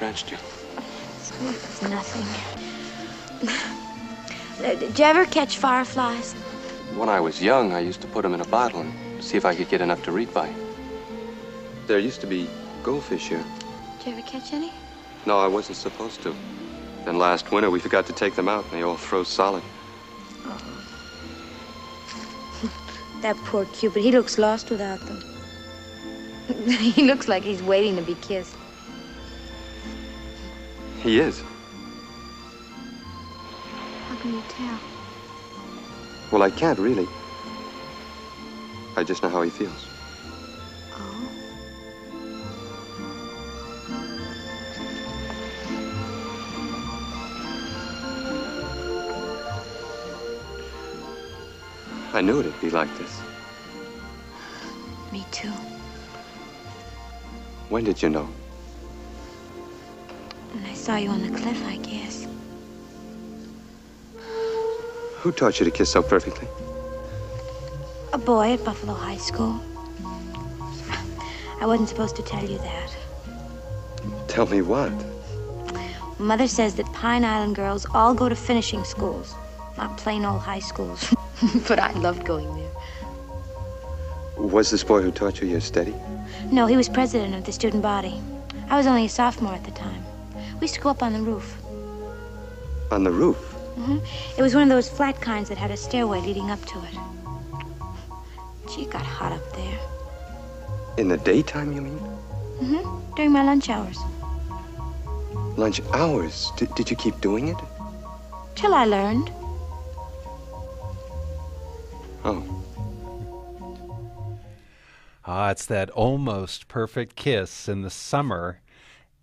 scratched you. It's nothing. Did you ever catch fireflies? When I was young, I used to put them in a bottle and see if I could get enough to read by. There used to be goldfish here. Did you ever catch any? No, I wasn't supposed to. Then last winter, we forgot to take them out, and they all froze solid. That poor Cupid. He looks lost without them. he looks like he's waiting to be kissed. He is. How can you tell? Well, I can't really. I just know how he feels. Oh. I knew it'd be like this. Me too. When did you know? And I saw you on the cliff, I guess. Who taught you to kiss so perfectly? A boy at Buffalo High School. I wasn't supposed to tell you that. Tell me what? Mother says that Pine Island girls all go to finishing schools, not plain old high schools. but I loved going there. Was this boy who taught you your steady? No, he was president of the student body. I was only a sophomore at the time. We used to go up on the roof. On the roof? hmm It was one of those flat kinds that had a stairway leading up to it. Gee, it got hot up there. In the daytime, you mean? Mm-hmm. During my lunch hours. Lunch hours? Did, did you keep doing it? Till I learned. Oh. Ah, it's that almost perfect kiss in the summer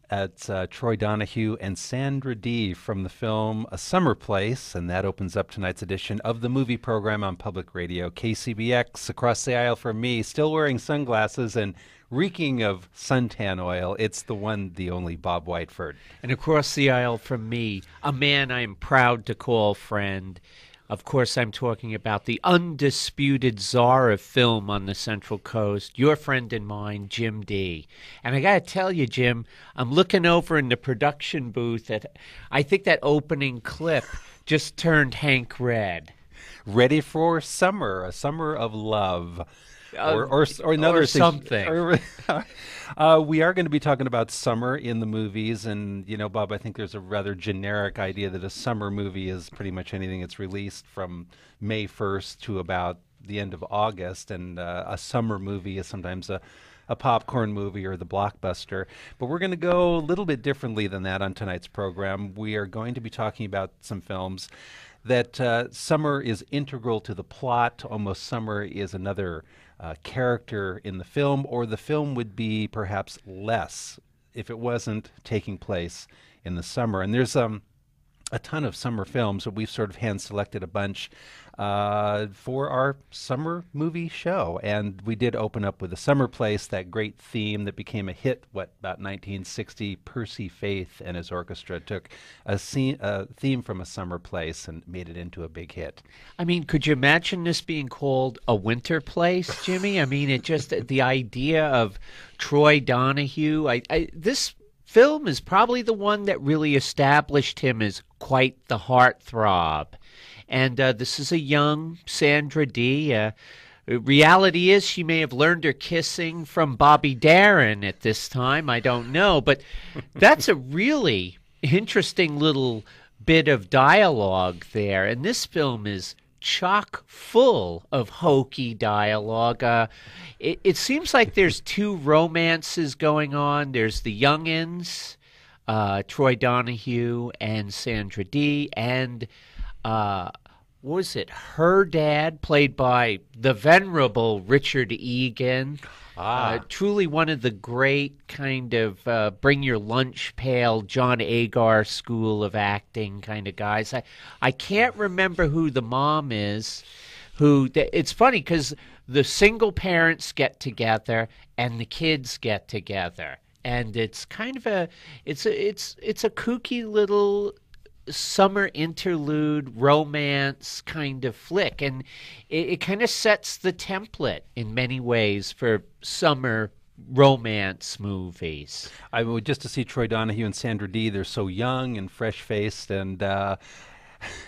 at uh, Troy Donahue and Sandra Dee from the film A Summer Place, and that opens up tonight's edition of the movie program on public radio KCBX across the aisle from me, still wearing sunglasses and reeking of suntan oil. It's the one, the only Bob Whiteford. And across the aisle from me, a man I'm proud to call friend. Of course, I'm talking about the undisputed czar of film on the Central Coast, your friend and mine, Jim Dee And I got to tell you, Jim, I'm looking over in the production booth at, I think that opening clip just turned Hank red. Ready for summer, a summer of love. Uh, or, or, or another or something. or- uh, we are going to be talking about summer in the movies, and you know, Bob, I think there's a rather generic idea that a summer movie is pretty much anything that's released from May 1st to about the end of August, and uh, a summer movie is sometimes a a popcorn movie or the blockbuster. But we're going to go a little bit differently than that on tonight's program. We are going to be talking about some films that uh, summer is integral to the plot. Almost summer is another uh, character in the film, or the film would be perhaps less if it wasn't taking place in the summer. And there's um, a ton of summer films, but we've sort of hand selected a bunch uh, for our summer movie show. And we did open up with A Summer Place, that great theme that became a hit, what, about 1960? Percy Faith and his orchestra took a, scene, a theme from A Summer Place and made it into a big hit. I mean, could you imagine this being called a winter place, Jimmy? I mean, it just the idea of Troy Donahue. I, I this film is probably the one that really established him as quite the heartthrob. And uh, this is a young Sandra Dee. Uh, reality is she may have learned her kissing from Bobby Darin at this time. I don't know, but that's a really interesting little bit of dialogue there. And this film is chock full of hokey dialogue. Uh, it, it seems like there's two romances going on. There's the youngins, uh, Troy Donahue and Sandra Dee, and uh, what was it? Her dad, played by the venerable Richard Egan. Uh, truly one of the great kind of uh, bring your lunch pail John Agar school of acting kind of guys. I I can't remember who the mom is. Who it's funny because the single parents get together and the kids get together, and it's kind of a it's a it's it's a kooky little summer interlude romance kind of flick and it, it kind of sets the template in many ways for summer romance movies I mean, just to see Troy Donahue and Sandra Dee, they're so young and fresh faced, and uh,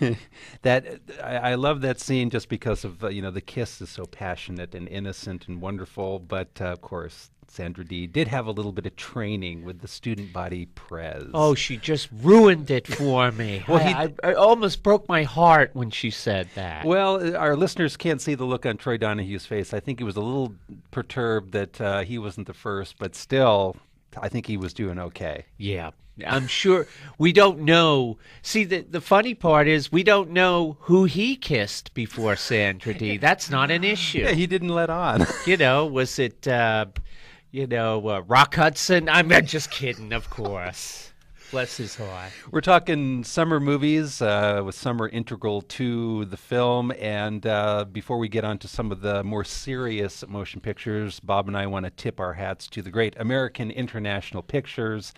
that I, I love that scene just because of uh, you know the kiss is so passionate and innocent and wonderful. But uh, of course, Sandra Dee did have a little bit of training with the student body prez. oh she just ruined it for me Well, I, he- I, I almost broke my heart when she said that Well, uh, our listeners can't see the look on Troy Donahue's face. I think he was a little perturbed that uh, he wasn't the first, but still, I think he was doing okay. Yeah, I'm sure we don't know. See, the the funny part is we don't know who he kissed before Sandra Dee. That's not an issue. Yeah, he didn't let on. you know, was it, uh, you know, uh, Rock Hudson? I'm uh, just kidding, of course. Bless his heart. We're talking summer movies uh, with summer integral to the film. And uh, before we get on to some of the more serious motion pictures, Bob and I want to tip our hats to the great American International Pictures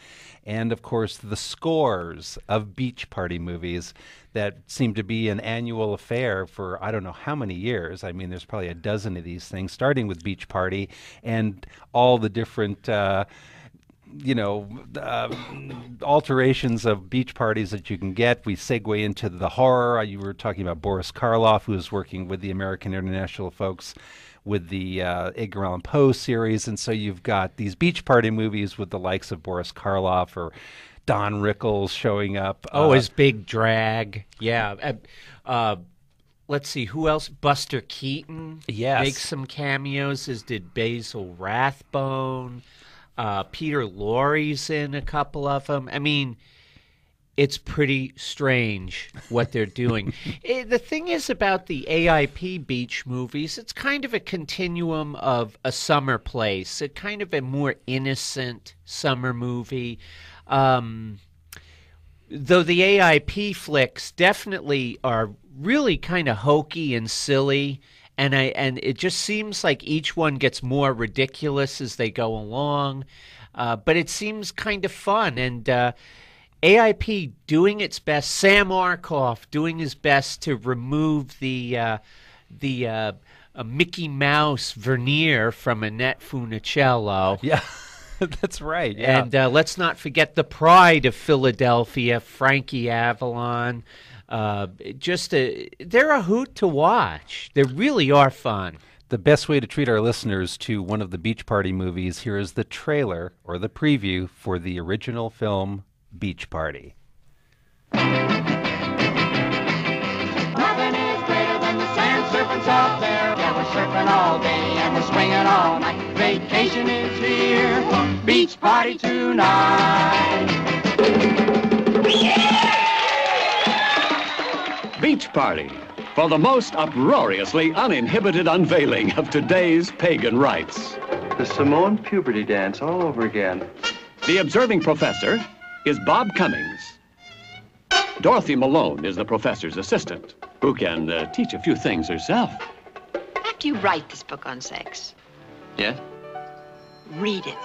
and, of course, the scores of beach party movies that seem to be an annual affair for I don't know how many years. I mean, there's probably a dozen of these things, starting with Beach Party and all the different. Uh, you know, uh, alterations of beach parties that you can get. We segue into the horror. Uh, You were talking about Boris Karloff, who is working with the American International folks with the uh, Edgar Allan Poe series. And so you've got these beach party movies with the likes of Boris Karloff or Don Rickles showing up. Oh, Uh, his big drag. Yeah. Uh, uh, let's see, who else? Buster Keaton. Yes. Makes some cameos, as did Basil Rathbone. Uh, Peter Lorre's in a couple of them. I mean, it's pretty strange what they're doing. Eh, the thing is about the AIP beach movies, it's kind of a continuum of a summer place, a kind of a more innocent summer movie. Um, though the AIP flicks definitely are really kind of hokey and silly and I and it just seems like each one gets more ridiculous as they go along. Uh, but it seems kind of fun. And uh, AIP doing its best Sam Arkoff doing his best to remove the uh, the uh, Mickey Mouse veneer from Annette Funicello. Yeah, that's right. Yeah. and uh, let's not forget the pride of Philadelphia, Frankie Avalon. Uh, just a, they're a hoot to watch. They really are fun. the best way to treat our listeners to one of the beach party movies, here is the trailer or the preview for the original film Beach Party. Nothing is greater than the sand serpents out there. Yeah, we're surfing all day and we're swinging all night. Vacation is here. Beach party tonight. Beach Party for the most uproariously uninhibited unveiling of today's pagan rites. The Samoan puberty dance all over again. The observing professor is Bob Cummings. Dorothy Malone is the professor's assistant, who can uh, teach a few things herself. After you write this book on sex, Yes? Read it.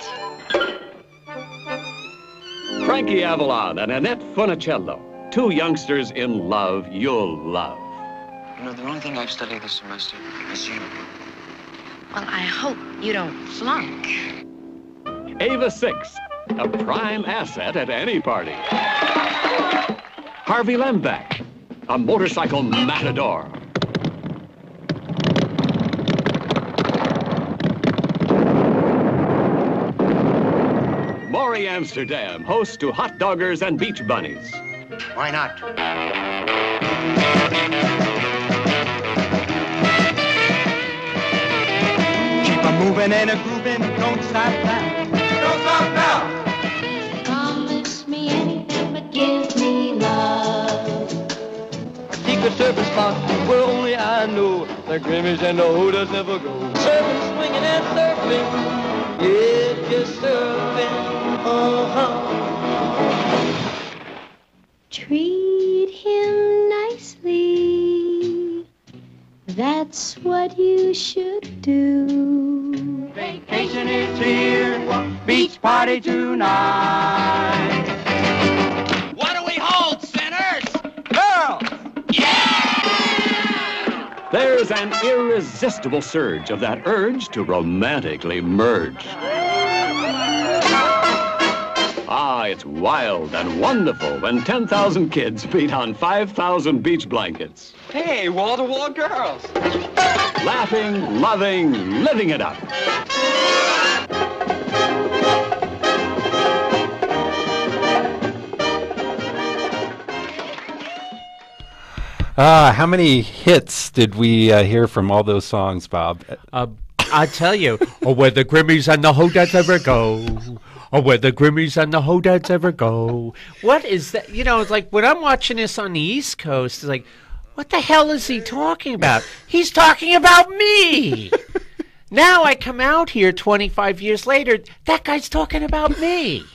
Frankie Avalon and Annette Funicello, two youngsters in love you'll love. You know, the only thing I've studied this semester is you. Well, I hope you don't flunk. Eva Six, a prime asset at any party. Harvey Lembeck, a motorcycle matador. Morey Amsterdam, host to Hot Doggers and Beach Bunnies. Why not? Keep a moving and a grooving. Don't stop now. Don't stop now. Promise me anything but give me love. Secret service spot where only I know the Grimmies and the Hodads never go. Surfing, swinging, and surfing. Yeah, just surfing. Uh-huh. Treat him nicely. That's what you should do. Vacation is here. Beach party tonight. There's an irresistible surge of that urge to romantically merge. Ah, it's wild and wonderful when 10,000 kids beat on 5,000 beach blankets. Hey, wall-to-wall girls. Laughing, loving, living it up. Ah, how many hits did we uh, hear from all those songs, Bob? Uh, I tell you, oh, where the Grimmies and the Hodads ever go. Oh, where the Grimmies and the Hodads ever go. What is that? You know, it's like when I'm watching this on the East Coast, it's like, what the hell is he talking about? He's talking about me. now I come out here 25 years later, that guy's talking about me.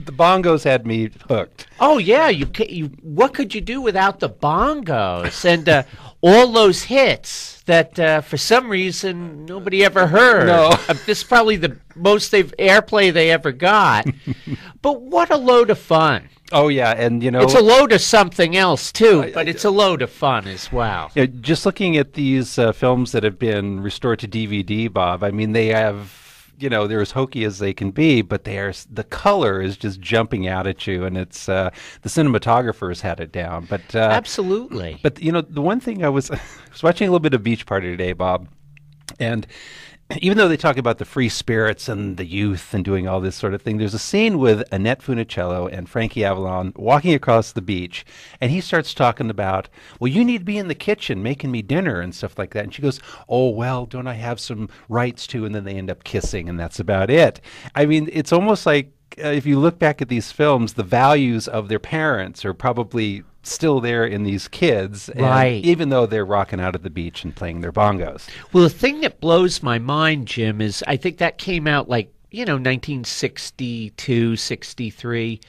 The bongos had me hooked. Oh yeah, you you what could you do without the bongos and uh, all those hits that uh, for some reason nobody ever heard. No. Uh, this is probably the most they've airplay they ever got. but what a load of fun! Oh yeah, and you know, It's a load of something else too, but it's a load of fun as well. Yeah, just looking at these uh, films that have been restored to DVD, Bob. I mean, they have you know they're as hokey as they can be, but they are the color is just jumping out at you, and it's uh, the cinematographers had it down. But uh, Absolutely. But you know, the one thing I was I was watching a little bit of Beach Party today, Bob, and even though they talk about the free spirits and the youth and doing all this sort of thing, there's a scene with Annette Funicello and Frankie Avalon walking across the beach, and he starts talking about, "Well, you need to be in the kitchen making me dinner and stuff like that." And she goes, "Oh, well, don't I have some rights to?" And then they end up kissing, and that's about it. I mean, it's almost like uh, if you look back at these films, the values of their parents are probably still there in these kids, and Right. Even though they're rocking out at the beach and playing their bongos. Well, the thing that blows my mind, Jim, is I think that came out like, you know, 1962, 63.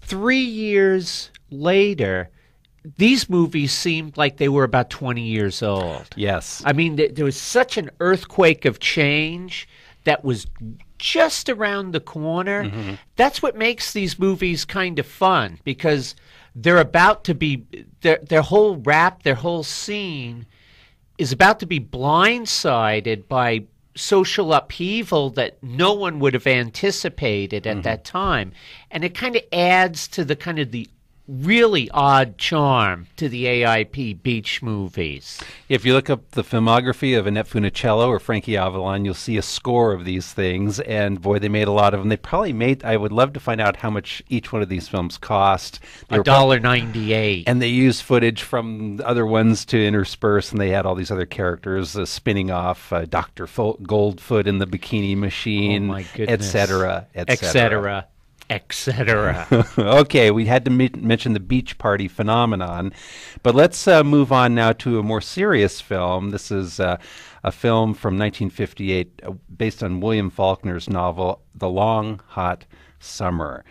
Three years later, these movies seemed like they were about 20 years old. Yes. I mean, th- there was such an earthquake of change that was just around the corner. Mm-hmm. That's what makes these movies kind of fun because they're about to be their their whole rap, their whole scene is about to be blindsided by social upheaval that no one would have anticipated at mm-hmm. that time. And it kind of adds to the kind of the really odd charm to the AIP beach movies. If you look up the filmography of Annette Funicello or Frankie Avalon, you'll see a score of these things. And boy, they made a lot of them. They probably made. I would love to find out how much each one of these films cost. A dollar ninety eight. And they used footage from other ones to intersperse, and they had all these other characters uh, spinning off uh, Doctor Fo- Goldfoot in the Bikini Machine, Oh my goodness. etc., etc., etc. okay, we had to me- mention the beach party phenomenon, but let's uh, move on now to a more serious film. This is uh, a film from 1958 uh, based on William Faulkner's novel, The Long Hot Summer.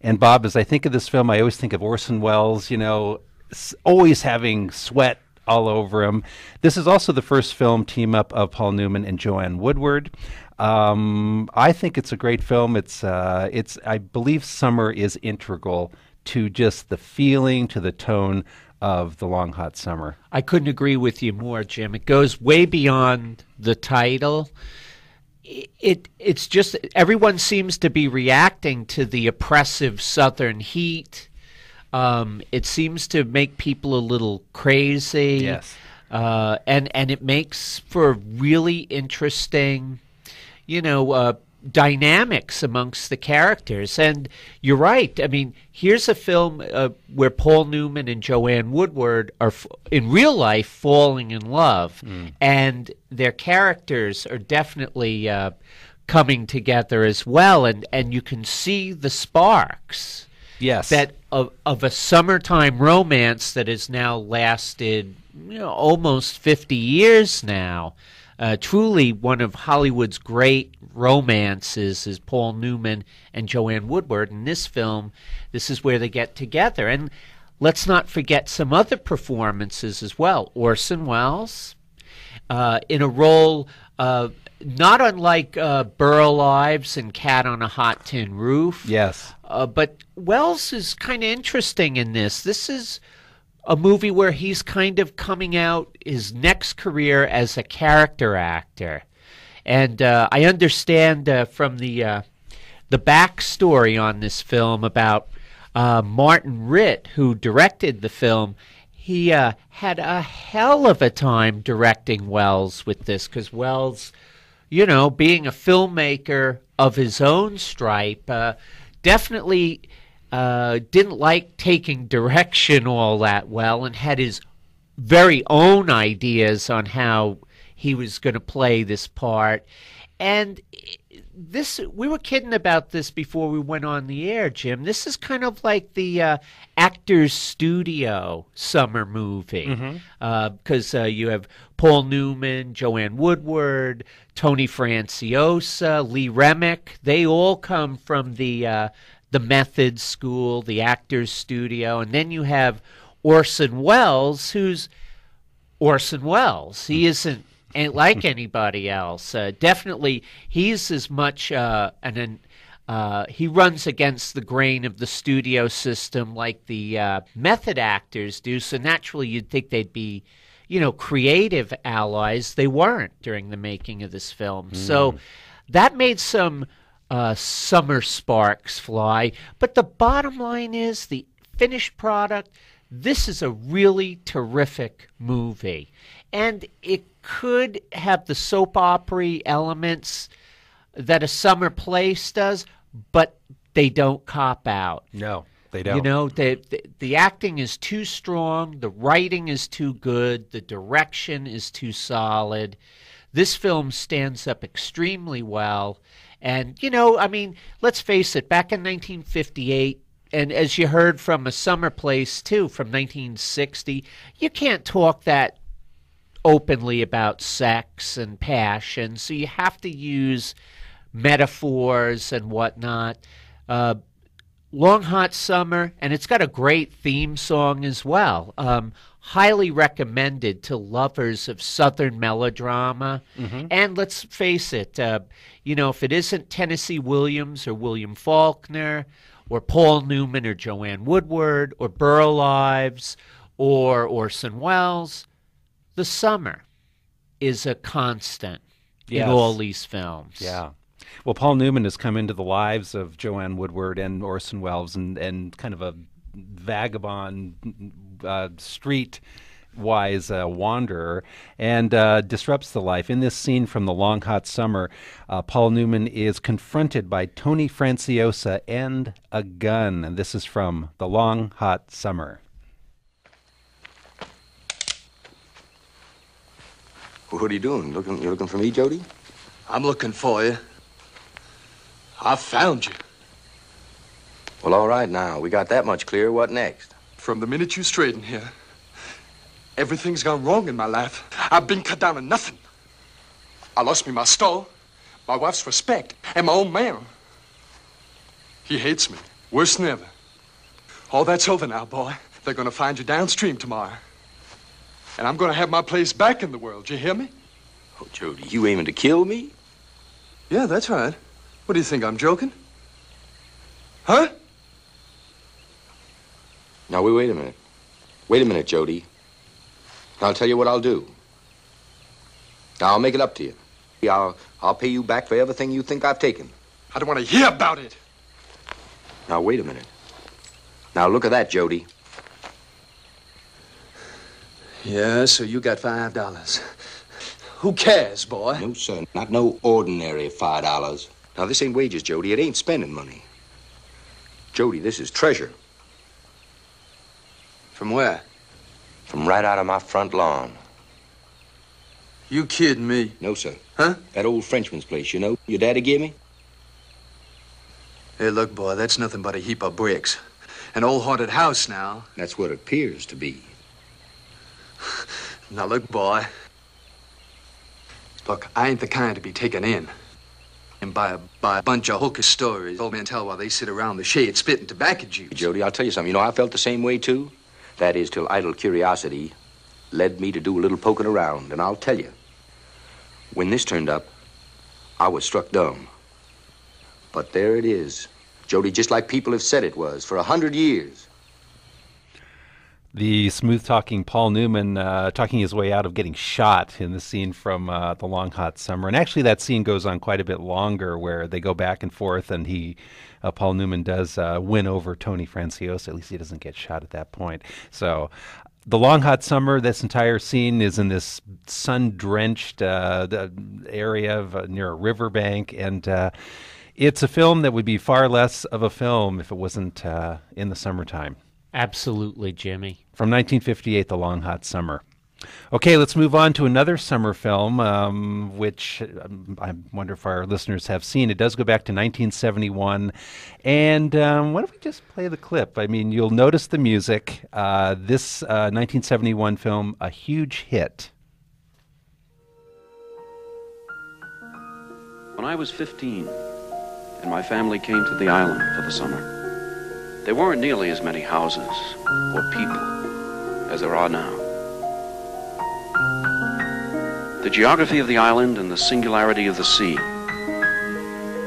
And Bob, as I think of this film, I always think of Orson Welles, you know, s- always having sweat all over him. This is also the first film team up of Paul Newman and Joanne Woodward. Um, I think it's a great film. It's uh, it's I believe summer is integral to just the feeling, to the tone of the long hot summer. I couldn't agree with you more, Jim. It goes way beyond the title. It it's just everyone seems to be reacting to the oppressive southern heat. Um, it seems to make people a little crazy. Yes. Uh, and and it makes for really interesting, you know, uh, dynamics amongst the characters. And you're right. I mean, here's a film uh, where Paul Newman and Joanne Woodward are f- in real life falling in love, and their characters are definitely uh, coming together as well. And and you can see the sparks Yes. that of, of a summertime romance that has now lasted you know, almost 50 years now. Uh, truly one of Hollywood's great romances is Paul Newman and Joanne Woodward. In this film, this is where they get together. And let's not forget some other performances as well. Orson Welles, uh, in a role uh, not unlike uh, Burl Ives and Cat on a Hot Tin Roof. Yes. Uh, but Welles is kind of interesting in this. This is a movie where he's kind of coming out his next career as a character actor. And uh, I understand uh, from the uh, the backstory on this film about uh, Martin Ritt, who directed the film. He uh, had a hell of a time directing Welles with this because Welles, you know, being a filmmaker of his own stripe, uh, definitely uh, didn't like taking direction all that well and had his very own ideas on how he was going to play this part. And this we were kidding about this before we went on the air, Jim. This is kind of like the uh, actors' studio summer movie Uh because uh, you have Paul Newman, Joanne Woodward, Tony Franciosa, Lee Remick. They all come from the uh, the Method School, the Actors Studio, and then you have Orson Welles, who's Orson Welles. He isn't ain't like anybody else. Uh, definitely, he's as much uh, an, an uh, he runs against the grain of the studio system like the uh, method actors do. So naturally, you'd think they'd be, you know, creative allies. They weren't during the making of this film. So that made some uh, summer sparks fly. But the bottom line is the finished product. This is a really terrific movie. And it could have the soap opera elements that a summer place does, but they don't cop out. No, they don't. You know, the, the the acting is too strong, the writing is too good, the direction is too solid. This film stands up extremely well. And, you know, I mean, let's face it, back in 1958, and as you heard from A Summer Place, too, from 1960, you can't talk that openly about sex and passion, so you have to use metaphors and whatnot. Uh, Long Hot Summer, and it's got a great theme song as well. Um, highly recommended to lovers of Southern melodrama. And let's face it, uh, you know, if it isn't Tennessee Williams or William Faulkner or Paul Newman or Joanne Woodward or Burl Ives or Orson Welles, the summer is a constant Yes. in all these films. Yeah. Well, Paul Newman has come into the lives of Joanne Woodward and Orson Welles and, and kind of a vagabond, uh, street wise uh, wanderer and uh, disrupts the life. In this scene from The Long Hot Summer, uh, Paul Newman is confronted by Tony Franciosa and a gun. And this is from The Long Hot Summer. What are you doing? Looking, you looking for me, Jody? I'm looking for you. I found you. Well, all right now. We got that much clear. What next? From the minute you strayed in here, everything's gone wrong in my life. I've been cut down to nothing. I lost me my stall, my wife's respect, and my old man. He hates me, worse than ever. All that's over now, boy. They're gonna find you downstream tomorrow. And I'm gonna have my place back in the world, you hear me? Oh, Jody, you aiming to kill me? Yeah, that's right. What do you think, I'm joking? Huh? Now, wait, wait a minute. Wait a minute, Jody. I'll tell you what I'll do. Now, I'll make it up to you. I'll, I'll pay you back for everything you think I've taken. I don't want to hear about it. Now, wait a minute. Now, look at that, Jody. Yeah, so you got five dollars. Who cares, boy? No, sir. Not no ordinary five dollars. Now, this ain't wages, Jody. It ain't spending money. Jody, this is treasure. From where? From right out of my front lawn. You kidding me? No, sir. Huh? That old Frenchman's place, you know, your daddy gave me? Hey, look, boy, that's nothing but a heap of bricks. An old haunted house now. That's what it appears to be. Now, look, boy. Look, I ain't the kind to be taken in. And by a, a bunch of hocus stories old men tell while they sit around the shade spitting tobacco juice. Jody, I'll tell you something. You know, I felt the same way, too. That is, till idle curiosity led me to do a little poking around. And I'll tell you, When this turned up, I was struck dumb. But there it is. Jody, just like people have said it was for a hundred years. The smooth talking Paul Newman uh, talking his way out of getting shot in the scene from uh, The Long Hot Summer. And actually, that scene goes on quite a bit longer where they go back and forth, and he, uh, Paul Newman, does uh, win over Tony Franciosa. At least he doesn't get shot at that point. So. The long hot summer. This entire scene is in this sun-drenched uh, area of, uh, near a riverbank, and it's a film that would be far less of a film if it wasn't in the summertime. Absolutely, Jimmy. From 1958, The Long Hot Summer. Okay, let's move on to another summer film, um, which um, I wonder if our listeners have seen. It does go back to 1971. And um, why don't we just play the clip? I mean, you'll notice the music. Uh, this uh, 1971 film, a huge hit. When I was 15, and my family came to the island for the summer, there weren't nearly as many houses or people as there are now. The geography of the island and the singularity of the sea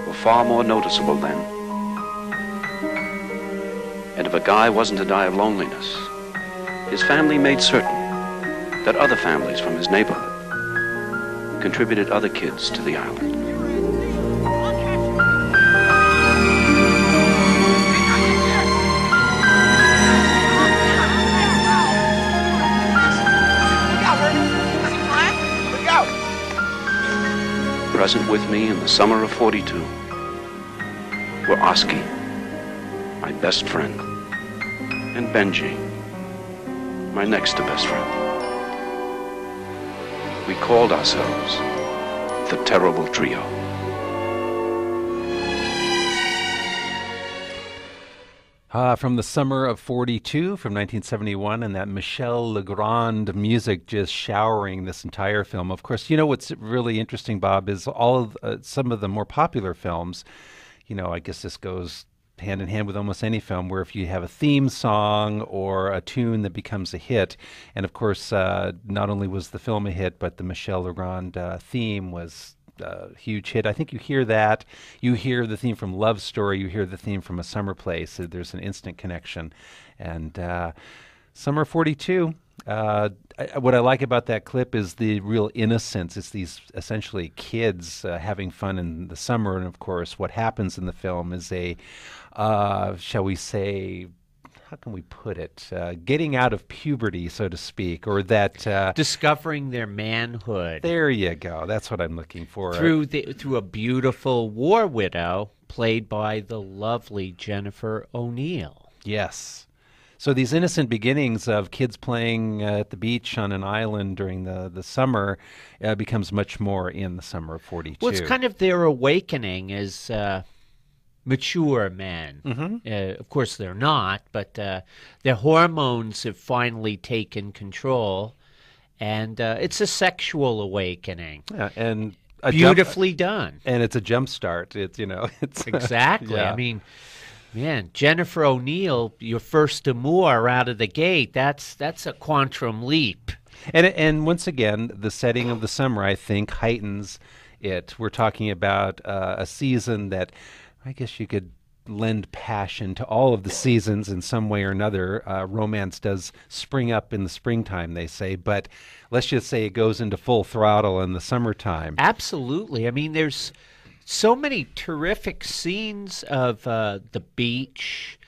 were far more noticeable then. And if a guy wasn't to die of loneliness, his family made certain that other families from his neighborhood contributed other kids to the island. Present with me in the summer of 42 were Oscy, my best friend, and Benji, my next to best friend. We called ourselves the Terrible Trio. Uh, from the summer of 42, from 1971, and that Michel Legrand music just showering this entire film. Of course, you know what's really interesting, Bob, is all of uh, some of the more popular films. You know, I guess this goes hand in hand with almost any film where if you have a theme song or a tune that becomes a hit, and of course, uh, not only was the film a hit, but the Michel Legrand uh, theme was uh, huge hit. I think you hear that. You hear the theme from Love Story. You hear the theme from A Summer Place. So there's an instant connection. And uh, Summer 42. Uh, I, what I like about that clip is the real innocence. It's these essentially kids uh, having fun in the summer, and of course, what happens in the film is a, uh, shall we say, how can we put it? Uh, getting out of puberty, so to speak, or that uh, discovering their manhood. There you go. That's what I'm looking for. Through the through a beautiful war widow played by the lovely Jennifer O'Neill. Yes. So these innocent beginnings of kids playing uh, at the beach on an island during the the summer uh, becomes much more in the summer of '42. Well, it's kind of their awakening is uh, mature men. Mm-hmm. Uh, of course, they're not, but uh, their hormones have finally taken control, and uh, it's a sexual awakening. Yeah, and beautifully done. And it's a jump start. It's you know, it's exactly. yeah. I mean. Man, Jennifer O'Neill, your first amour out of the gate, that's that's a quantum leap. And and once again, the setting of the summer I think heightens it. We're talking about uh, a season that I guess you could lend passion to all of the seasons in some way or another. Uh, romance does spring up in the springtime, they say, but let's just say it goes into full throttle in the summertime. Absolutely. I mean, there's so many terrific scenes of uh, the beach,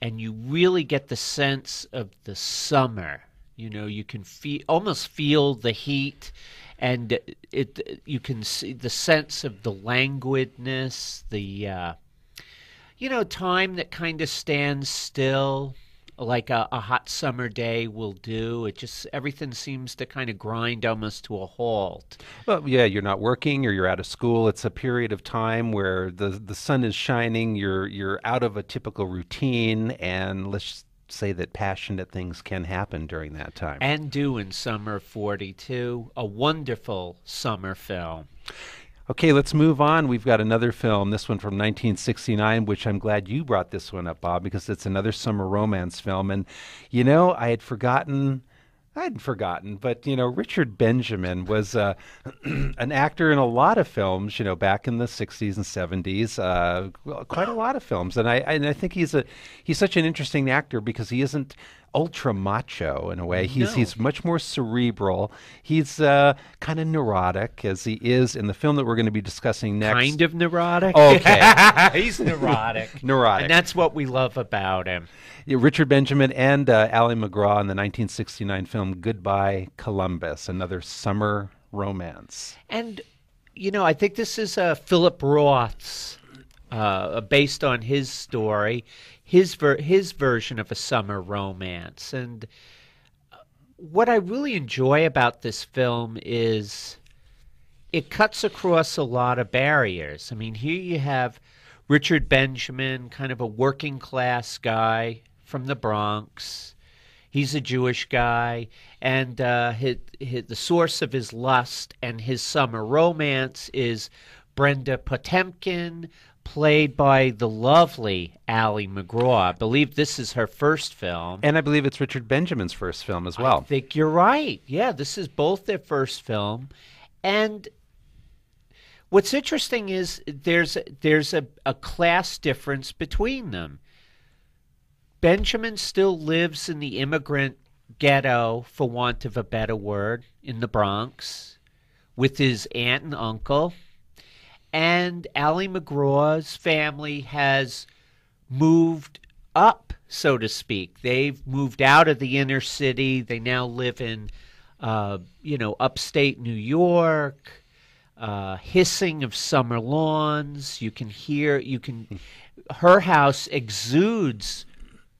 and you really get the sense of the summer. You know, you can feel almost feel the heat and it you can see the sense of the languidness, the uh, you know time that kind of stands still, like a, a, hot summer day will do. It just everything seems to kind of grind almost to a halt. Well, yeah, you're not working or you're out of school. It's a period of time where the the sun is shining. You're you're out of a typical routine, and let's say that passionate things can happen during that time. And do in Summer 42, a wonderful summer film. Okay, let's move on. We've got another film, this one from 1969, which I'm glad you brought this one up, Bob, because it's another summer romance film. And, you know, I had forgotten I hadn't forgotten, but you know, Richard Benjamin was uh, an actor in a lot of films. You know, back in the '60s and '70s, uh, quite a lot of films, and I and I think he's a he's such an interesting actor because he isn't ultra macho in a way. He's No. he's much more cerebral. He's uh, kind of neurotic as he is in the film that we're going to be discussing next. Kind of neurotic. Okay. He's neurotic. Neurotic. And that's what we love about him. Yeah, Richard Benjamin and uh, Ali McGraw in the 1969 film Goodbye Columbus, another summer romance. And you know, I think this is uh, Philip Roth's, uh, based on his story, his ver- his version of a summer romance. And what I really enjoy about this film is it cuts across a lot of barriers. I mean, here you have Richard Benjamin, kind of a working class guy from the Bronx. He's a Jewish guy, and uh, his, his, the source of his lust and his summer romance is Brenda Patimkin, played by the lovely Ali McGraw. I believe this is her first film. And I believe it's Richard Benjamin's first film as well. I think you're right. Yeah, this is both their first film. And what's interesting is there's there's a, a class difference between them. Benjamin still lives in the immigrant ghetto, for want of a better word, in the Bronx with his aunt and uncle. And Ali McGraw's family has moved up, so to speak. They've moved out of the inner city. They now live in, uh, you know, upstate New York. Uh, hissing of summer lawns. You can hear. You can. Her house exudes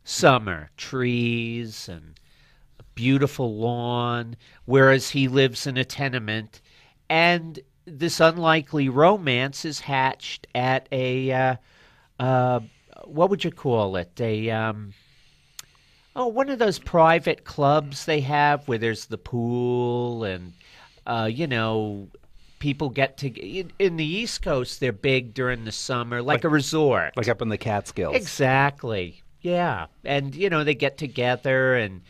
summer trees and a beautiful lawn, whereas he lives in a tenement. And this unlikely romance is hatched at a uh, uh, what would you call it? A um, oh, one of those private clubs they have where there's the pool and uh, you know people get to in, in the East Coast. They're big during the summer, like, Like- a resort. Like up in the Catskills. Exactly. Yeah. And, you know, they get together. And,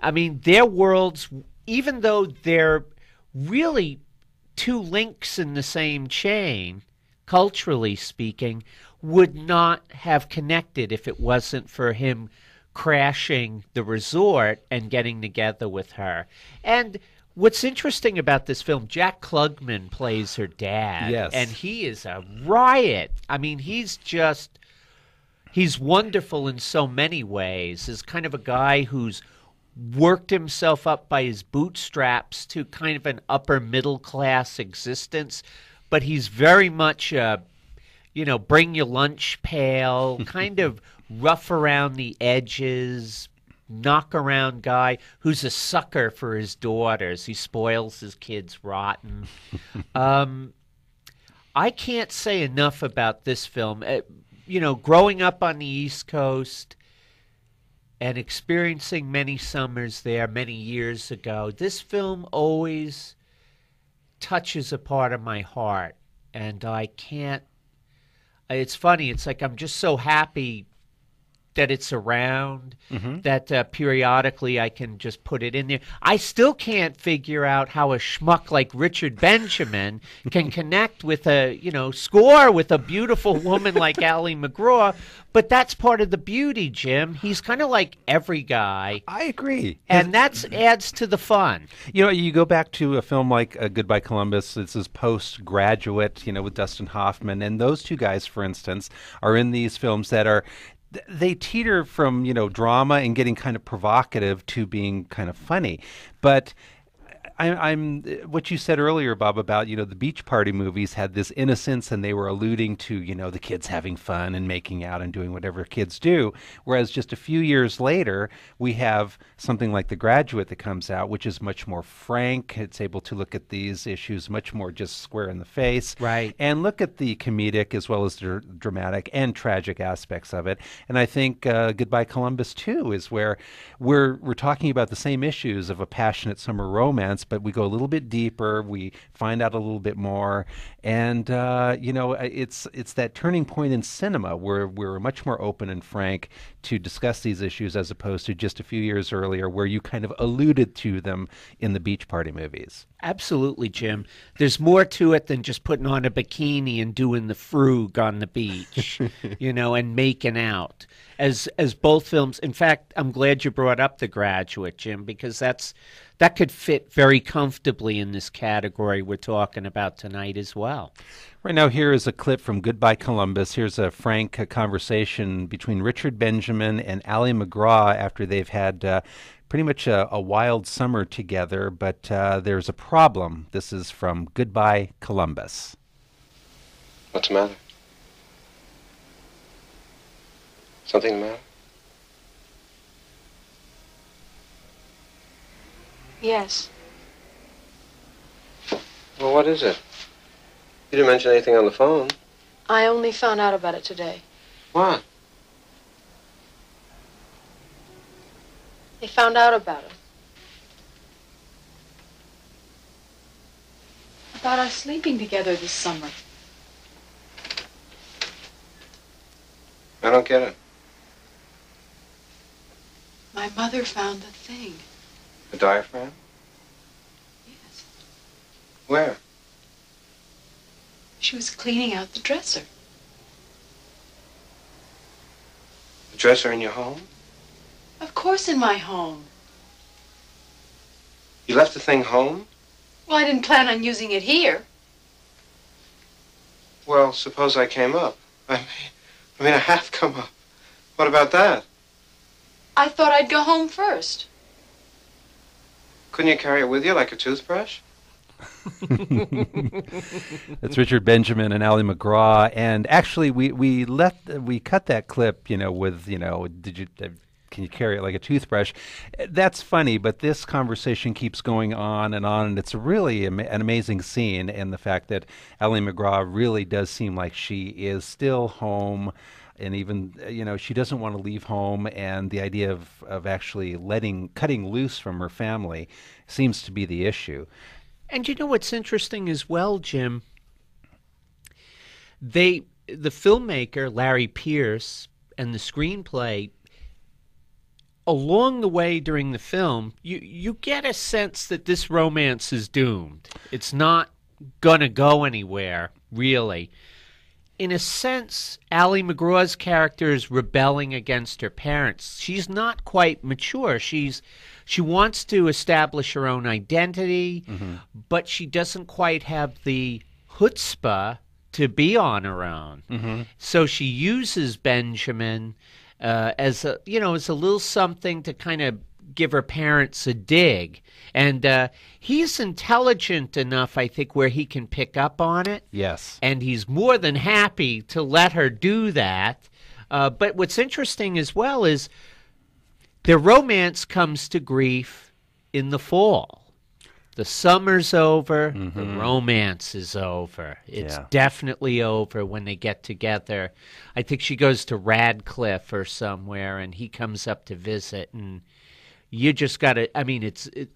I mean, their worlds, even though they're really two links in the same chain, culturally speaking, would not have connected if it wasn't for him crashing the resort and getting together with her. And what's interesting about this film, Jack Klugman plays her dad. Yes. And he is a riot. I mean, he's just he's wonderful in so many ways. Is kind of a guy who's worked himself up by his bootstraps to kind of an upper middle class existence, but he's very much a you know, bring your lunch pail, kind of rough around the edges, knock around guy who's a sucker for his daughters. He spoils his kids rotten. um, I can't say enough about this film. Uh, you know, growing up on the East Coast and experiencing many summers there many years ago, this film always touches a part of my heart. And I can't. It's funny. It's like I'm just so happy that it's around, that uh, periodically I can just put it in there. I still can't figure out how a schmuck like Richard Benjamin can connect with a, you know, score with a beautiful woman like Ali McGraw, but that's part of the beauty, Jim. He's kind of like every guy. I agree. And that adds to the fun. You know, you go back to a film like uh, Goodbye Columbus. This is postgraduate, you know, with Dustin Hoffman, and those two guys, for instance, are in these films that are they teeter from you know drama and getting kind of provocative to being kind of funny, but. I, I'm what you said earlier, Bob, about you know the beach party movies had this innocence, and they were alluding to you know the kids having fun and making out and doing whatever kids do. Whereas just a few years later, we have something like The Graduate that comes out, which is much more frank. It's able to look at these issues much more just square in the face, Right. And look at the comedic as well as the dramatic and tragic aspects of it. And I think uh, Goodbye Columbus too is where we're we're talking about the same issues of a passionate summer romance, but we go a little bit deeper. We find out a little bit more, and uh, you know, it's it's that turning point in cinema where we're much more open and frank to discuss these issues as opposed to just a few years earlier, where you kind of alluded to them in the beach party movies. Absolutely, Jim. There's more to it than just putting on a bikini and doing the frug on the beach, you know, and making out. As as both films. In fact, I'm glad you brought up The Graduate, Jim, because that's that could fit very comfortably in this category we're talking about tonight as well. Right now, here is a clip from Goodbye Columbus. Here's a frank uh, conversation between Richard Benjamin and Ali MacGraw after they've had uh, pretty much a, a, wild summer together, but uh, there's a problem. This is from Goodbye Columbus. What's the matter? Something the matter? Yes. Well, what is it? You didn't mention anything on the phone. I only found out about it today. What? They found out about it. About our sleeping together this summer. I don't get it. My mother found the thing. The diaphragm? Yes. Where? She was cleaning out the dresser. The dresser in your home? Of course, in my home. You left the thing home? Well, I didn't plan on using it here. Well, suppose I came up. I mean, I mean, I have come up. What about that? I thought I'd go home first. Couldn't you carry it with you like a toothbrush? That's Richard Benjamin and Ali MacGraw. and actually, we we left we cut that clip, you know, with you know, did you uh, can you carry it like a toothbrush? That's funny, but this conversation keeps going on and on, and it's really am- an amazing scene. And the fact that Ali MacGraw really does seem like she is still home and even you know she doesn't want to leave home and the idea of, of actually letting cutting loose from her family seems to be the issue. And you know what's interesting as well jim? They the filmmaker Larry Peerce and the screenplay along the way during the film you you get a sense that this romance is doomed. It's not gonna go anywhere really in a sense, Ali MacGraw's character is rebelling against her parents. She's not quite mature. She's she wants to establish her own identity, mm-hmm. but she doesn't quite have the chutzpah to be on her own. Mm-hmm. So she uses Benjamin uh, as a you know as a little something to kind of give her parents a dig. And uh, he's intelligent enough, I think, where he can pick up on it. Yes. And he's more than happy to let her do that. Uh, but what's interesting as well is their romance comes to grief in the fall. The summer's over, mm-hmm. the romance is over. It's yeah. definitely over when they get together. I think she goes to Radcliffe or somewhere, and he comes up to visit, and you just got to. I mean, it's it,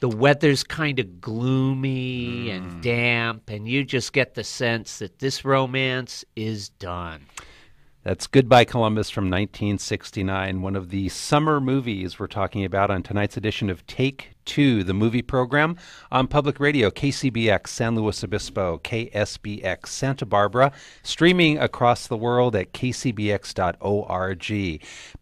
the weather's kind of gloomy mm. and damp, and you just get the sense that this romance is done. That's Goodbye Columbus from 1969, one of the summer movies we're talking about on tonight's edition of Take Two, the movie program on public radio, KCBX San Luis Obispo, KSBX Santa Barbara, streaming across the world at kcbx.org.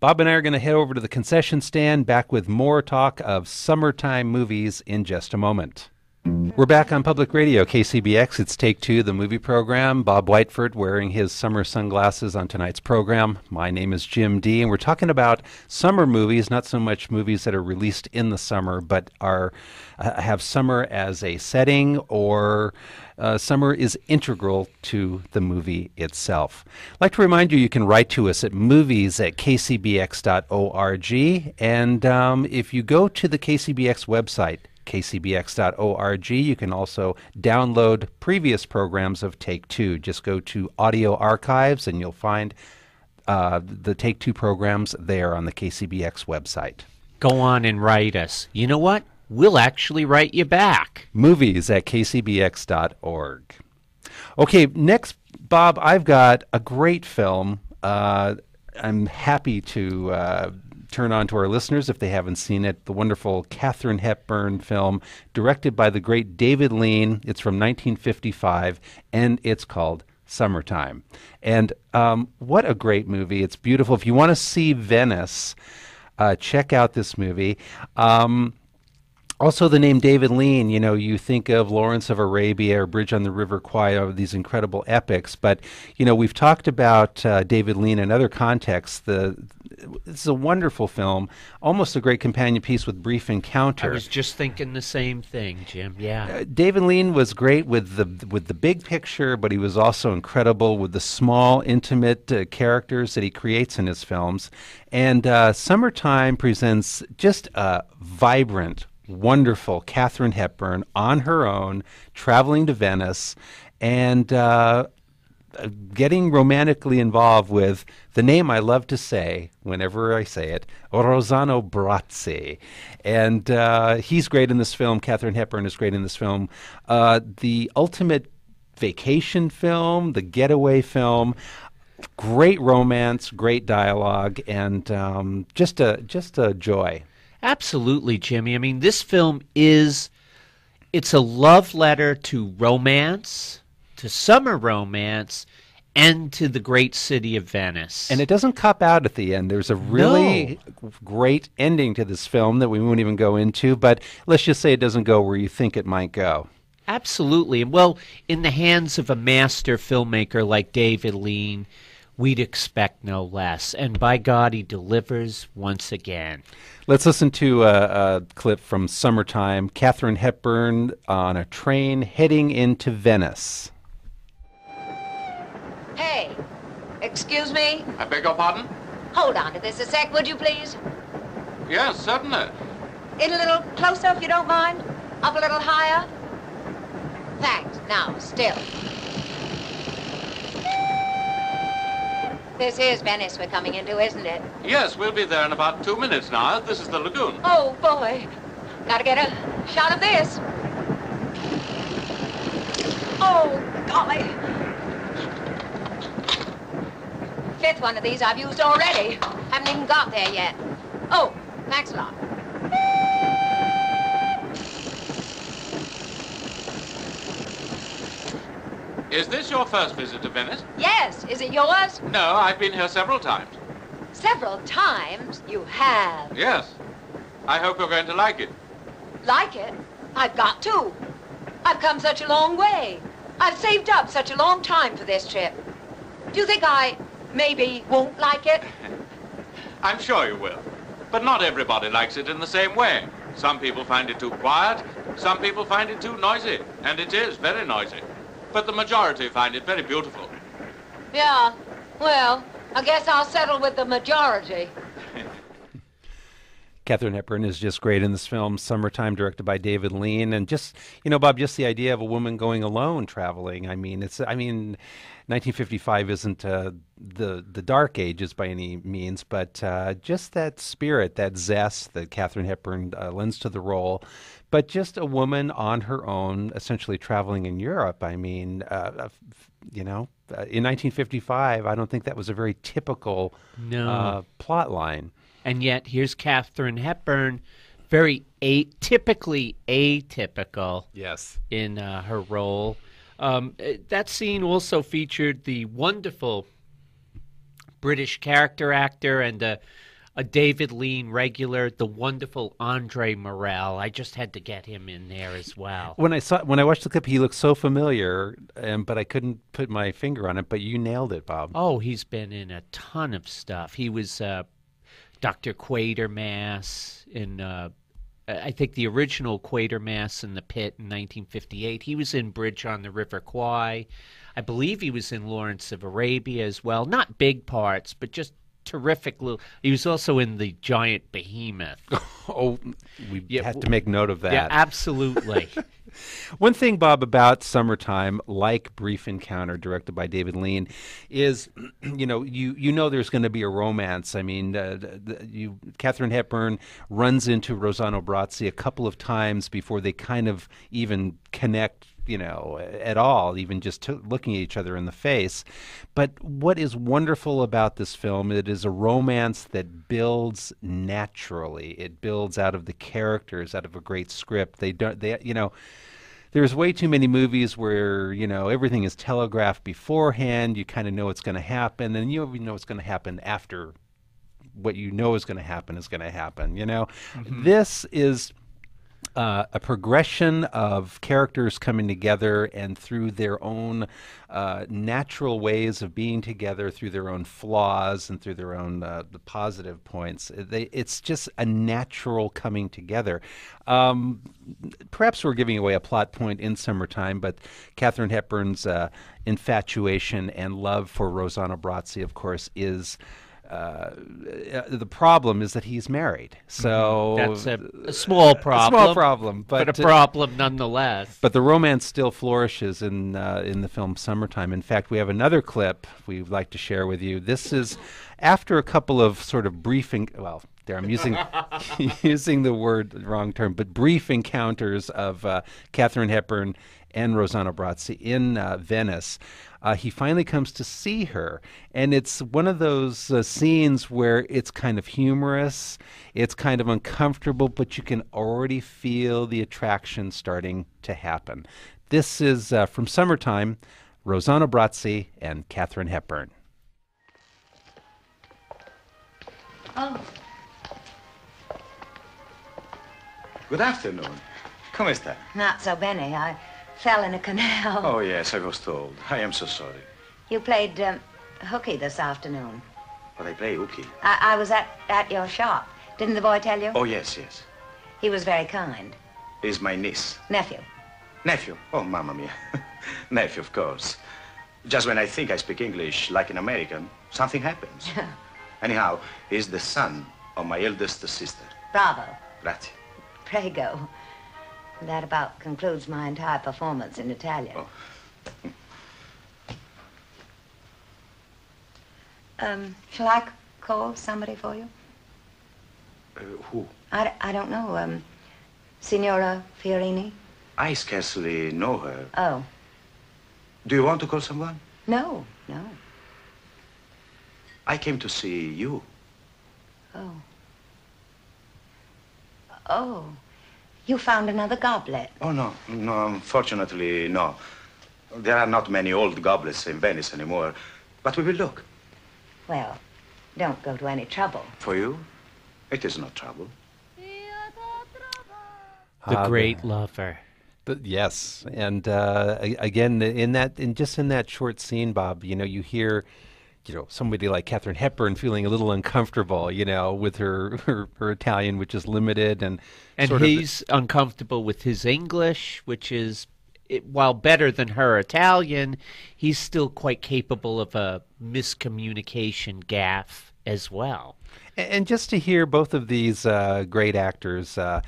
Bob and I are going to head over to the concession stand, back with more talk of summertime movies in just a moment. We're back on public radio, KCBX. It's Take Two, the movie program. Bob Whiteford wearing his summer sunglasses on tonight's program. My name is Jim Dee, and we're talking about summer movies, not so much movies that are released in the summer, but are uh, have summer as a setting or uh, summer is integral to the movie itself. I'd like to remind you, you can write to us at movies at kcbx.org. And um, if you go to the KCBX website, kcbx.org. You can also download previous programs of Take Two. Just go to Audio Archives and you'll find uh, the Take Two programs there on the KCBX website. Go on and write us. You know what? we'll actually write you back. Movies at kcbx.org. Okay, next, Bob, I've got a great film. Uh, I'm happy to uh, turn on to our listeners if they haven't seen it. The wonderful Katharine Hepburn film, directed by the great David Lean. It's from 1955, and it's called Summertime. And um, what a great movie! It's beautiful. If you want to see Venice, uh, check out this movie. Um, also, the name David Lean, you know, you think of Lawrence of Arabia or Bridge on the River Kwai, these incredible epics. But, you know, we've talked about uh, David Lean in other contexts. The It's a wonderful film, almost a great companion piece with Brief Encounter. I was just thinking the same thing, Jim. Yeah. Uh, David Lean was great with the with the big picture, but he was also incredible with the small, intimate uh, characters that he creates in his films. And uh, Summertime presents just a vibrant, wonderful Katharine Hepburn on her own, traveling to Venice, and uh, getting romantically involved with the name I love to say whenever I say it, Rossano Brazzi. And uh, he's great in this film. Katharine Hepburn is great in this film. Uh, the ultimate vacation film, the getaway film. Great romance, great dialogue, and um, just a just a joy. Absolutely, Jimmy. I mean, this film is it's a love letter to romance, to summer romance, and to the great city of Venice. And it doesn't cop out at the end. There's a really no. great ending to this film that we won't even go into, but let's just say it doesn't go where you think it might go. Absolutely. Well, in the hands of a master filmmaker like David Lean, we'd expect no less. And by God, he delivers once again. Let's listen to a, a, clip from Summertime Katharine Hepburn on a train heading into Venice. Hey, excuse me? I beg your pardon? Hold on to this a sec, would you please? Yes, certainly. In a little closer, if you don't mind. Up a little higher. Thanks. Now, still. This is Venice we're coming into, isn't it? Yes, we'll be there in about two minutes now. This is the lagoon. Oh, boy. Gotta get a shot of this. Oh, golly. Fifth one of these I've used already. Haven't even got there yet. Oh, thanks a lot. Is this your first visit to Venice? Yes. Is it yours? No, I've been here several times. Several times? You have? Yes. I hope you're going to like it. Like it? I've got to. I've come such a long way. I've saved up such a long time for this trip. Do you think I maybe won't like it? I'm sure you will. But not everybody likes it in the same way. Some people find it too quiet, some people find it too noisy, and it is very noisy. But the majority find it very beautiful. Yeah, well, I guess I'll settle with the majority. Katharine Hepburn is just great in this film, Summertime, directed by David Lean, and just you know, Bob, just the idea of a woman going alone traveling. I mean, it's I mean, 1955 isn't uh, the the dark ages by any means, but uh, just that spirit, that zest that Katharine Hepburn uh, lends to the role. But just a woman on her own, essentially traveling in Europe. I mean, uh, you know, uh, in 1955, I don't think that was a very typical no. Uh, plot line. And yet, here's Katharine Hepburn, very atypically atypical. Yes. In her role. Um, that scene also featured the wonderful British character actor and a, a, David Lean regular, the wonderful Andre Morell. I just had to get him in there as well. When I saw when I watched the clip, he looked so familiar, um, but I couldn't put my finger on it. But you nailed it, Bob. Oh, he's been in a ton of stuff. He was uh, Dr. Quatermass in uh, Uh, I think the original Quatermass in the Pit in 1958. He was in Bridge on the River Kwai. I believe he was in Lawrence of Arabia as well. Not big parts, but just terrific little. He was also in the Giant Behemoth. oh, we yeah, had to make note of that. Yeah, absolutely. One thing, Bob, about Summertime, like Brief Encounter, directed by David Lean, is you know you you know there's going to be a romance. I mean, uh, the, you Katharine Hepburn runs into Rossano Brazzi a couple of times before they kind of even connect you know, at all, even just to looking at each other in the face. But what is wonderful about this film, it is a romance that builds naturally. It builds out of the characters, out of a great script. They don't, they, you know, there's way too many movies where you know everything is telegraphed beforehand. You kind of know what's going to happen, and you know what's going to happen after what you know is going to happen is going to happen. You know, mm-hmm. this is uh, a progression of characters coming together and through their own uh, natural ways of being together, through their own flaws and through their own uh, the positive points. They, it's just a natural coming together. Um, perhaps we're giving away a plot point in Summertime, but Katharine Hepburn's uh, infatuation and love for Rossano Brazzi, of course, is uh, the problem is that he's married. So that's a, a small problem. A small problem, but, but a problem nonetheless. But the romance still flourishes in uh, in the film Summertime. In fact, we have another clip we'd like to share with you. This is after a couple of sort of briefing. Well, there I'm using using the word wrong term, but brief encounters of uh, Katharine Hepburn and Rossano Brazzi in uh, Venice uh, he finally comes to see her. And it's one of those uh, scenes where it's kind of humorous, it's kind of uncomfortable, but you can already feel the attraction starting to happen. This is uh, from Summertime, Rossano Brazzi and Katharine Hepburn. Oh. Good afternoon. Come sta? Not so bene. I fell in a canal. Oh, yes, I was told. I am so sorry. You played um, hooky this afternoon. But I play hooky. I, I was at, at your shop. Didn't the boy tell you? Oh, yes, yes. He was very kind. He's my niece. Nephew. Nephew? Oh, mamma mia. Nephew, of course. Just when I think I speak English like an American, something happens. Anyhow, he's the son of my eldest sister. Bravo. Grazie. Prego. That about concludes my entire performance in Italian. Oh. um, shall I call somebody for you? Uh, who? I, I don't know. Um, Signora Fiorini? I scarcely know her. Oh. Do you want to call someone? No, no. I came to see you. Oh. Oh. You found another goblet. Oh, no. No, unfortunately, no. There are not many old goblets in Venice anymore. But we will look. Well, don't go to any trouble. For you, it is not trouble. The uh, great lover. The, yes, and uh, again, in that, in just in that short scene, Bob, you know, you hear you know somebody like Katharine Hepburn feeling a little uncomfortable, you know, with her her, her Italian, which is limited, and and he's the... uncomfortable with his English, which is it, while better than her Italian, he's still quite capable of a miscommunication gaffe as well. And just to hear both of these uh, great actors. Uh,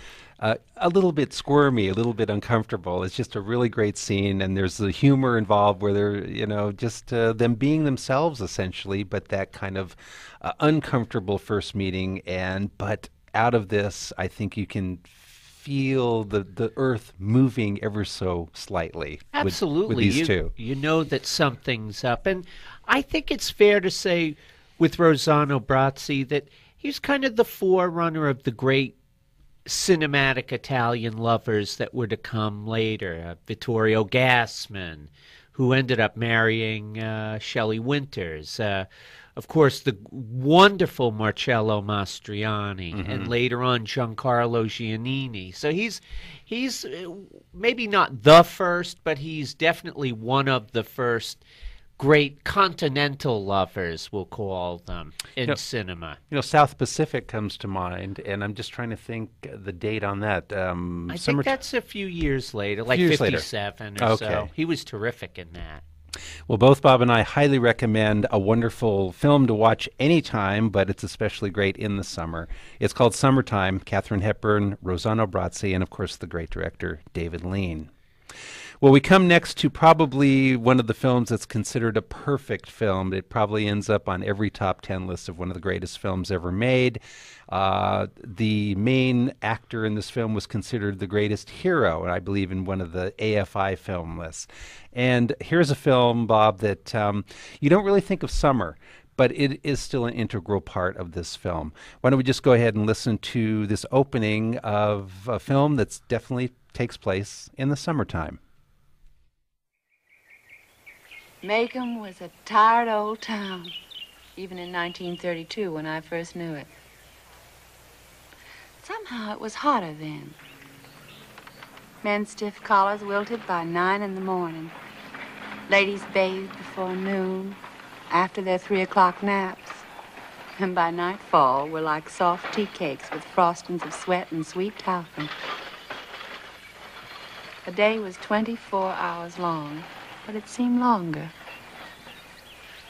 uh, a little bit squirmy, a little bit uncomfortable. It's just a really great scene, and there's the humor involved where they're, you know, just uh, them being themselves essentially, but that kind of uh, uncomfortable first meeting. And but out of this, I think you can feel the, the earth moving ever so slightly. Absolutely, with, with these you, two. You know that something's up, and I think it's fair to say with Rossano Brazzi that he's kind of the forerunner of the great cinematic Italian lovers that were to come later. Uh, Vittorio Gassman, who ended up marrying uh, Shelley Winters. Uh, of course, the wonderful Marcello Mastroianni, mm-hmm. and later on Giancarlo Giannini. So he's he's uh, maybe not the first, but he's definitely one of the first great continental lovers, we'll call them, in you know, cinema. You know, South Pacific comes to mind, and I'm just trying to think the date on that. Um, I think that's a few years later, like years 57 later. or okay. so. He was terrific in that. Well, both Bob and I highly recommend a wonderful film to watch anytime, but it's especially great in the summer. It's called Summertime, Katharine Hepburn, Rossano Brazzi, and of course the great director David Lean. Well, we come next to probably one of the films that's considered a perfect film. It probably ends up on every top 10 list of one of the greatest films ever made. Uh, the main actor in this film was considered the greatest hero, and I believe in one of the AFI film lists. And here's a film, Bob, that um, you don't really think of summer but it is still an integral part of this film. Why don't we just go ahead and listen to this opening of a film that definitely takes place in the summertime. Maycomb was a tired old town, even in 1932 when I first knew it. Somehow it was hotter then. Men's stiff collars wilted by nine in the morning. Ladies bathed before noon, after their three o'clock naps. And by nightfall were like soft tea cakes with frostings of sweat and sweet talcum. The day was 24 hours long but it seemed longer.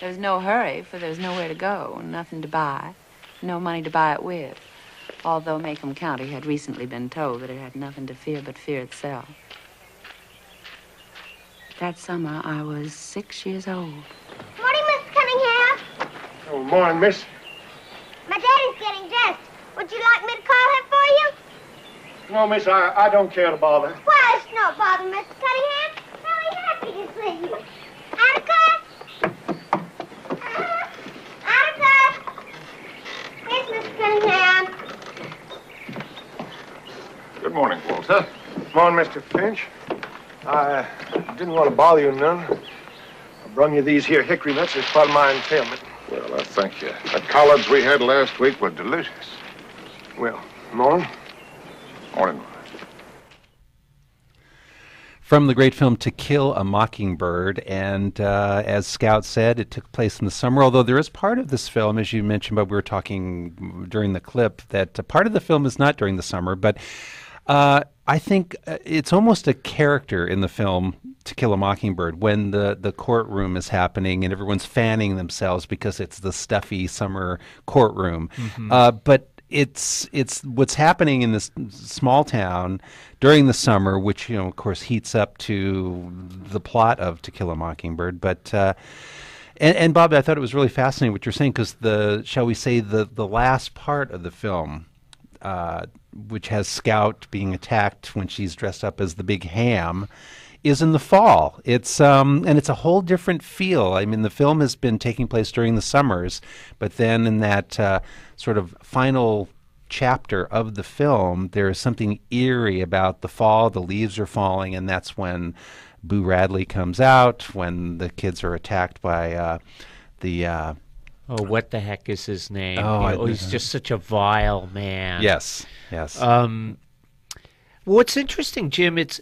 There was no hurry, for there was nowhere to go, nothing to buy, no money to buy it with, although Maycomb County had recently been told that it had nothing to fear but fear itself. That summer, I was six years old. Morning, Miss Cunningham. Oh, morning, miss. My daddy's getting dressed. Would you like me to call him for you? No, miss, I, I don't care to bother. Why, it's no bother, Mr. Cunningham. Good morning, Walter. Morning, Mr. Finch. I didn't want to bother you none. I brung you these here hickory nuts as part of my entailment. Well, I thank you. The collards we had last week were delicious. Well, morning. Morning. From the great film To Kill a Mockingbird, and uh, as Scout said, it took place in the summer. Although there is part of this film, as you mentioned, but we were talking during the clip, that uh, part of the film is not during the summer. But uh, I think uh, it's almost a character in the film To Kill a Mockingbird when the, the courtroom is happening and everyone's fanning themselves because it's the stuffy summer courtroom. Mhm. Uh, but it's it's what's happening in this small town during the summer, which you know, of course, heats up to the plot of To Kill a Mockingbird. But uh, and, and Bob, I thought it was really fascinating what you're saying because the shall we say the the last part of the film, uh, which has Scout being attacked when she's dressed up as the big ham. Is in the fall. It's um and it's a whole different feel. I mean, the film has been taking place during the summers, but then in that uh, sort of final chapter of the film, there is something eerie about the fall. The leaves are falling, and that's when Boo Radley comes out. When the kids are attacked by uh, the uh, Oh, what the heck is his name? Oh, You I- know, he's just such a vile man. Yes, yes. Um, what's interesting, Jim, it's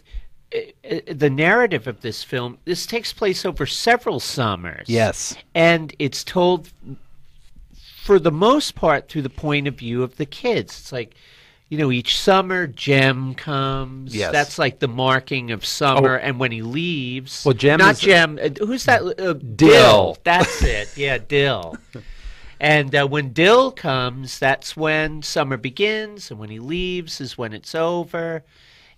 the narrative of this film. This takes place over several summers. Yes. and it's told for the most part through the point of view of the kids. It's like. You know, each summer Jem comes. Yes. That's like the marking of summer. Oh. And when he leaves, Well, Jem not Jem. Uh, who's that? Uh, Dill. That's it. Yeah, Dill. And uh, when Dill comes, that's when summer begins, and when he leaves is when it's over.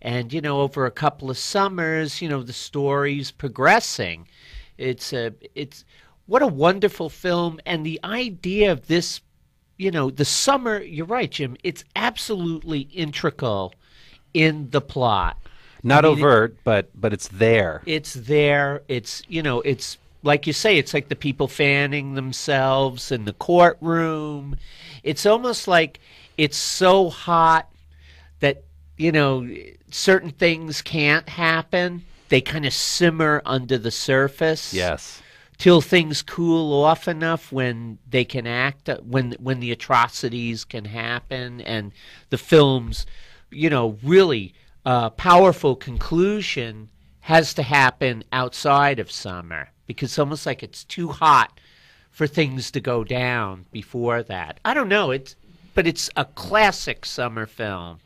And you know, over a couple of summers, you know, the story's progressing. It's a, it's what a wonderful film, and the idea of this, you know, the summer. You're right, Jim. It's absolutely integral in the plot. not I mean, it- overt, but but it's there. it's there. It's you know, it's like you say, it's like the people fanning themselves in the courtroom. It's almost like it's so hot that you know certain things can't happen. They kind of simmer under the surface. Yes. Till things cool off enough when they can act, uh, when when the atrocities can happen, and the film's, you know, really uh, powerful conclusion has to happen outside of summer because it's almost like it's too hot for things to go down before that. I don't know. It's but it's a classic summer film.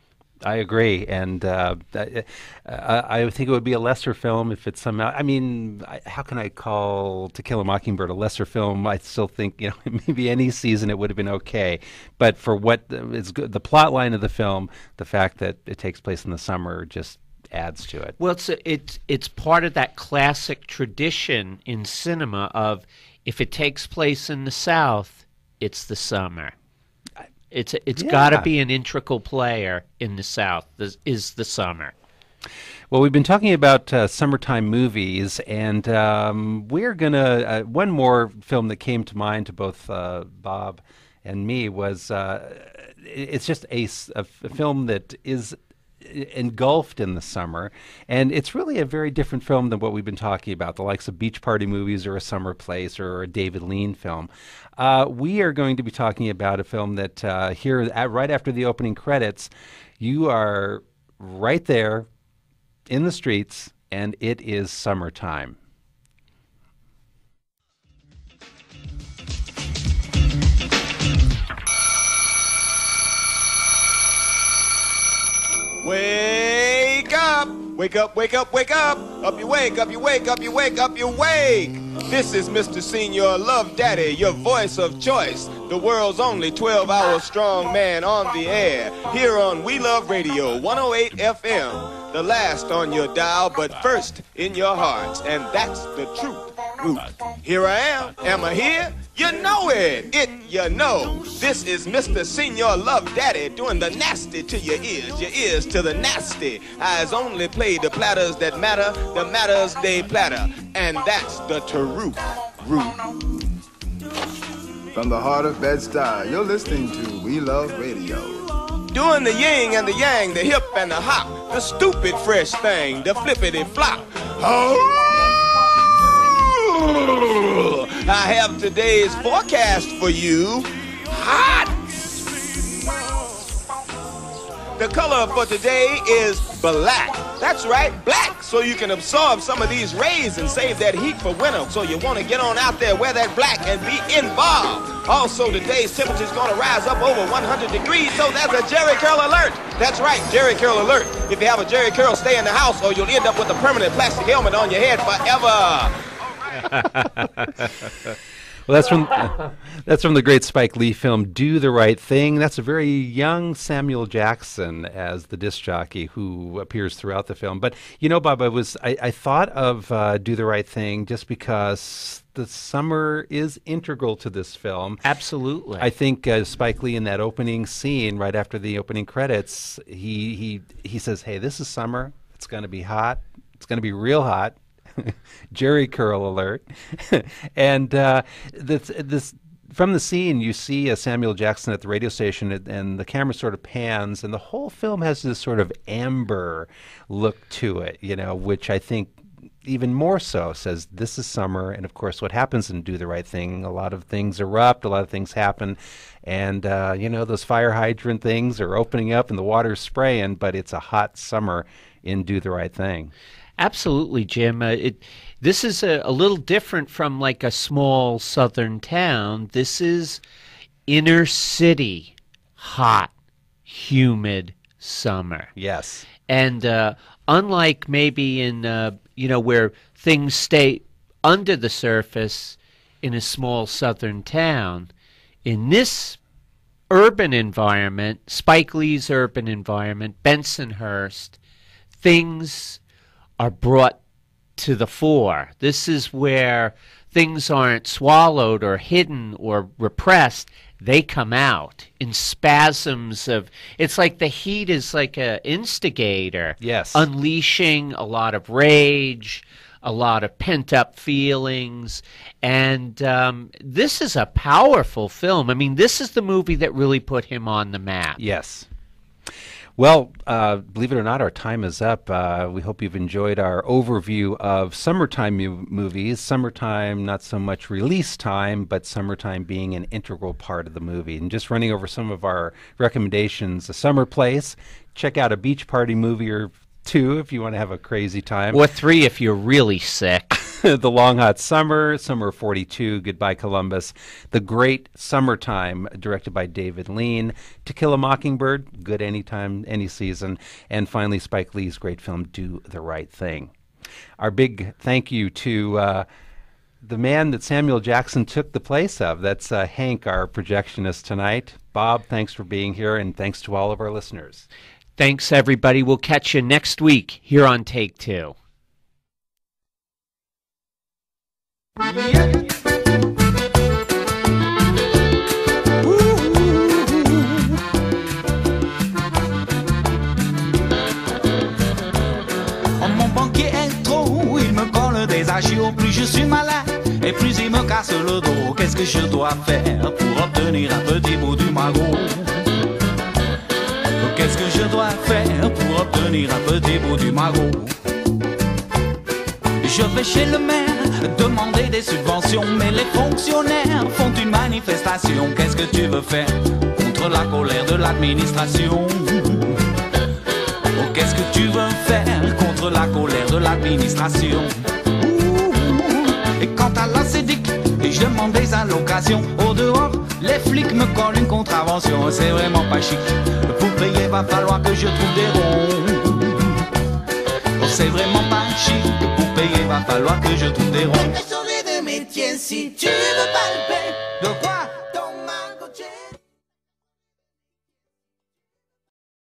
I agree, and uh, I, I think it would be a lesser film if it's somehow. I mean, I, how can I call To Kill a Mockingbird a lesser film? I still think you know maybe any season it would have been okay, but for what is good, the plot line of the film, the fact that it takes place in the summer just adds to it. Well, it's it's it's part of that classic tradition in cinema of if it takes place in the South, it's the summer. It's it's Yeah. got to be an integral player in the South. This is the summer. Well, we've been talking about uh, summertime movies, and um, we're gonna. Uh, one more film that came to mind to both uh, Bob and me was. Uh, it's just a, s- a f- a film that is engulfed in the summer, and it's really a very different film than what we've been talking about, the likes of beach party movies or a summer place or a David Lean film. Uh, we are going to be talking about a film that uh, here at, right after the opening credits, you are right there in the streets, and it is summertime. Wake up! Wake up, wake up, wake up! Up you wake, up you wake, up you wake, up you wake! This is Mr. Senior Love Daddy, your voice of choice, the world's only 12 hour strong man on the air, here on We Love Radio 108 FM. The last on your dial, but first in your hearts, and that's the truth. Root. Here I am. Am I here? You know it. It you know. This is Mr. Senior Love Daddy doing the nasty to your ears, your ears to the nasty. Eyes only play the platters that matter, the matters they platter. And that's the truth. Root. From the heart of Bed-Stuy, you're listening to We Love Radio. Doing the yin and the yang, the hip and the hop, the stupid fresh thing, the flippity flop. Oh! I have today's forecast for you. Hot! The color for today is black. That's right, black, so you can absorb some of these rays and save that heat for winter. So you want to get on out there, wear that black, and be involved. Also, today's temperature is going to rise up over 100 degrees, so there's a Jheri Curl alert. That's right, Jheri Curl alert. If you have a Jheri Curl, stay in the house, or you'll end up with a permanent plastic helmet on your head forever. Well, that's from that's from the great Spike Lee film "Do the Right Thing." That's a very young Samuel Jackson as the disc jockey who appears throughout the film. But you know, Bob, I was I, I thought of uh, "Do the Right Thing" just because the summer is integral to this film. Absolutely, I think uh, Spike Lee in that opening scene, right after the opening credits, he he he says, "Hey, this is summer. It's going to be hot. It's going to be real hot." Jheri curl alert. and uh, this this from the scene, you see uh, Samuel Jackson at the radio station, and, and the camera sort of pans, and the whole film has this sort of amber look to it, you know, which I think even more so says this is summer. And of course, what happens in Do the Right Thing, a lot of things erupt, a lot of things happen. And, uh, you know, those fire hydrant things are opening up and the water's spraying, but it's a hot summer in Do the Right Thing. Absolutely, Jim. Uh, it this is a, a little different from like a small southern town. This is inner city, hot, humid summer. Yes. And uh, unlike maybe in uh, you know where things stay under the surface in a small southern town, in this urban environment, Spike Lee's urban environment, Bensonhurst, things are brought to the fore. This is where things aren't swallowed or hidden or repressed. They come out in spasms of. It's like the heat is like a instigator. Yes. Unleashing a lot of rage, a lot of pent up feelings. And um, this is a powerful film. I mean, this is the movie that really put him on the map. Yes. Well, uh, believe it or not, our time is up. Uh, we hope you've enjoyed our overview of summertime mu- movies. Summertime, not so much release time, but summertime being an integral part of the movie. And just running over some of our recommendations A Summer Place, check out a beach party movie or two if you want to have a crazy time. Or three if you're really sick. the Long Hot Summer, Summer 42, Goodbye Columbus, The Great Summertime, directed by David Lean, To Kill a Mockingbird, good anytime, any season, and finally Spike Lee's great film Do the Right Thing. Our big thank you to uh, the man that Samuel Jackson took the place of. That's uh, Hank, our projectionist tonight. Bob, thanks for being here, and thanks to all of our listeners. Thanks, everybody. We'll catch you next week here on Take Two. Plus je suis malade, et plus il me casse le dos. Qu'est-ce que je dois faire pour obtenir un petit bout du magot que je dois faire pour obtenir un petit bout du magot Je vais chez le maire demander des subventions, mais les fonctionnaires font une manifestation. Qu'est-ce que tu veux faire contre la colère de l'administration? Oh, qu'est-ce que tu veux faire contre la colère de l'administration? Et quant à la et je demande des allocations. Au dehors, les flics me collent une contravention. C'est vraiment pas chic. Pour payer, va falloir que je trouve des ronds. Oh, c'est vraiment pas chic. Pour payer, va falloir que je trouve des ronds. Changer de si tu